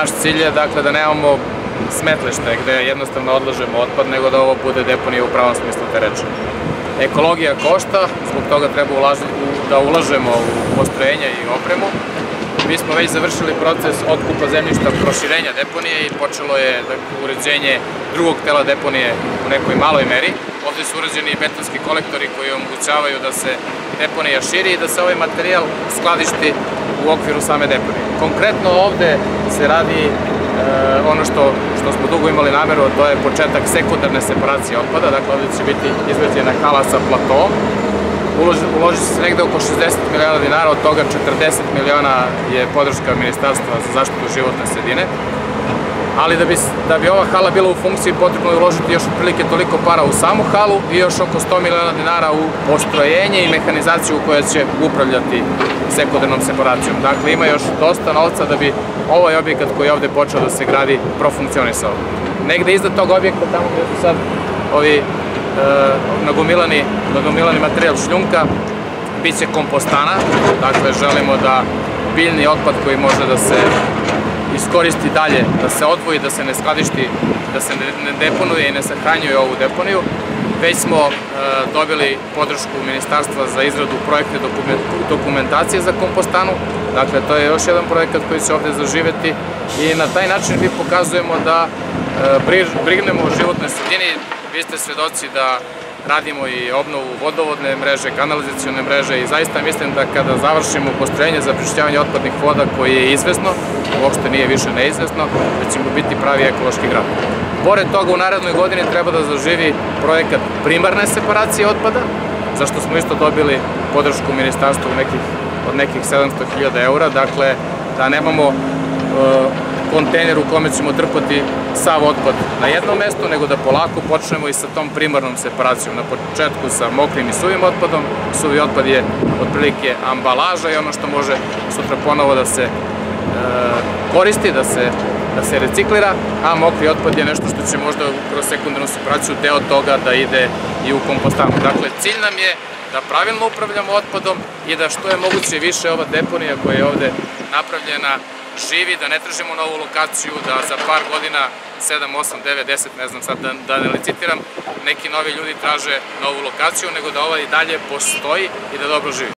Naš cilj je dakle da nemamo smetlište gde jednostavno odlažemo otpad, nego da ovo bude deponija u pravom smislu te reči. Ekologija košta, zbog toga treba da ulažemo u postrojenja i opremu. Mi smo već završili proces otkupa zemljišta proširenja deponije i počelo je uređenje drugog tela deponije u nekoj maloj meri. Ovde su urađeni betonski kolektori koji omogućavaju da se deponija širi i da se ovaj materijal skladišti u okviru same deponije. Konkretno ovde se radi e, ono što, što smo dugo imali nameru, to je početak sekundarne separacije otpada, dakle ovde će biti izveđena hala sa platom, uloži se negde oko 60 miliona dinara, od toga 40 miliona je podrška Ministarstva za zaštitu životne sredine. Ali da bi, da bi ova hala bila u funkciji potrebno je uložiti još otprilike toliko para u samu halu i još oko 100 miliona dinara u postrojenje i mehanizaciju koja će upravljati sekundarnom separacijom. Dakle, ima još dosta novca da bi ovaj objekat koji je ovde počeo da se gradi profunkcionisao. Negde iznad tog objekta, tamo gde su sad ovi E, nagomilani, nagomilani materijal šljunka, bit će kompostana, dakle želimo da biljni otpad koji može da se iskoristi dalje, da se odvoji, da se ne skladišti, da se ne deponuje i ne sahranjuje ovu deponiju. Već smo e, dobili podršku Ministarstva za izradu projekte dokumentacije za kompostanu, dakle to je još jedan projekat koji će ovde zaživeti i na taj način mi pokazujemo da e, brignemo o životnoj sredini, Vi ste svedoci da radimo i obnovu vodovodne mreže, kanalizacijone mreže i zaista mislim da kada završimo postrojenje za prišćavanje otpadnih voda koje je izvesno, uopšte nije više neizvesno, da ćemo biti pravi ekološki grad. Pored toga u narednoj godini treba da zaživi projekat primarne separacije otpada, zašto smo isto dobili podršku ministarstva nekih, od nekih 700.000 eura, dakle da nemamo uh, kontejner u kome ćemo trpati sav otpad na jednom mestu, nego da polako počnemo i sa tom primarnom separacijom. Na početku sa mokrim i suvim otpadom. Suvi otpad je otprilike ambalaža i ono što može sutra ponovo da se e, koristi, da se, da se reciklira, a mokri otpad je nešto što će možda kroz sekundarnu separaciju deo toga da ide i u kompostanu. Dakle, cilj nam je da pravilno upravljamo otpadom i da što je moguće više ova deponija koja je ovde napravljena živi, da ne tražimo novu lokaciju, da za par godina, 7, 8, 9, 10, ne znam sad da, da ne licitiram, neki novi ljudi traže novu lokaciju, nego da ova i dalje postoji i da dobro živi.